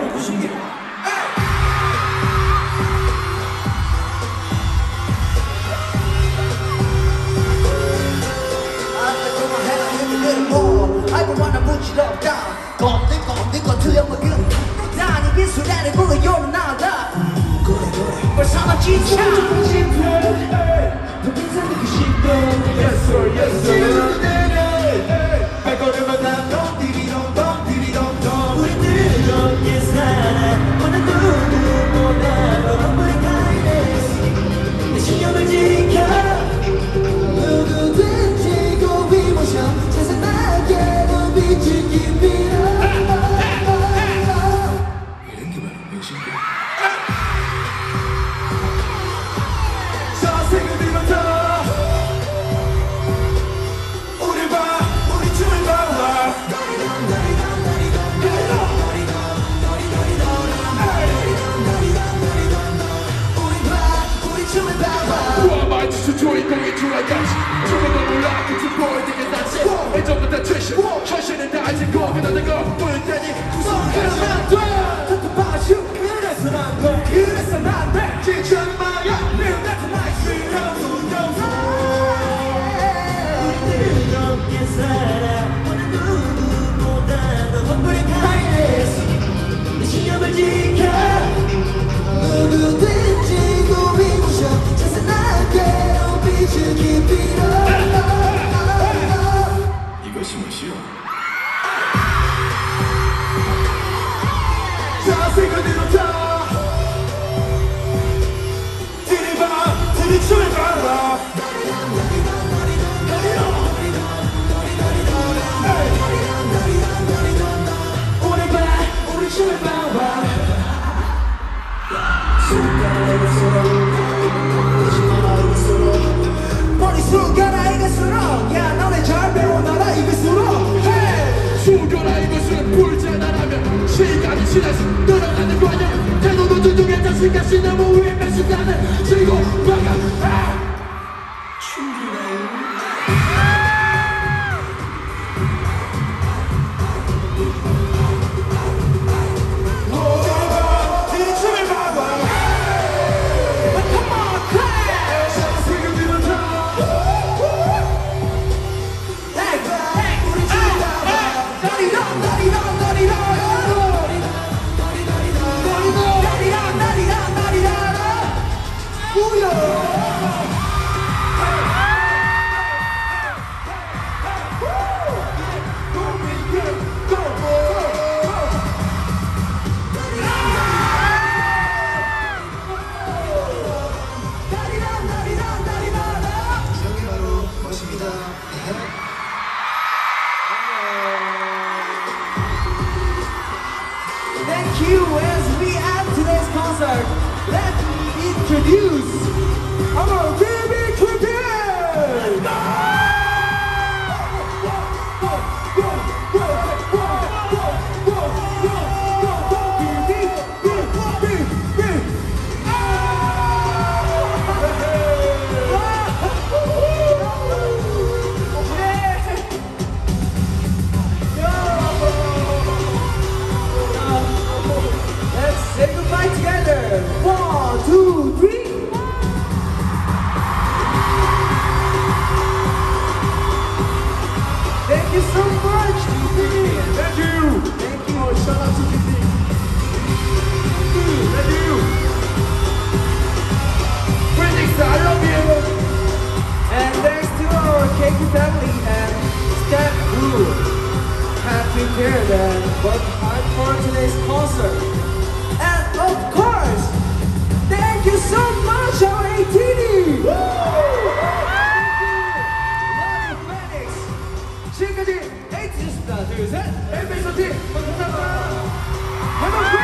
무슨 일? 건들 건들 건 틀려먹은 나는 미술에는 불러요 나다 그래 그래 벌써 나 지쳐 Yes sir yes sir 시간이 지나서 늘어가는 과정 태도도 두둥해 자신과 신념은 위에 맺힌다는 thank you as we end today's concert. Let me introduce you so much, DP. Thank you. Thank you. Shout out to DP. Thank you. Phoenix, I love you. And thanks to our KQ family and Step who have prepared and worked hard for today's concert. 에이티즈입니다. 둘, 셋. 에이티즈 팀 감사합니다. 감사합니다.